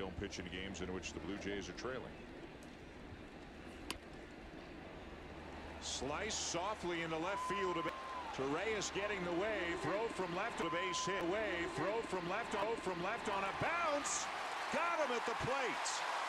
Don't pitch in games in which the Blue Jays are trailing. Slice softly into left field. Torreyes getting the way. Throw from left to base hit. away. Throw from left. Oh, from left on a bounce. Got him at the plate.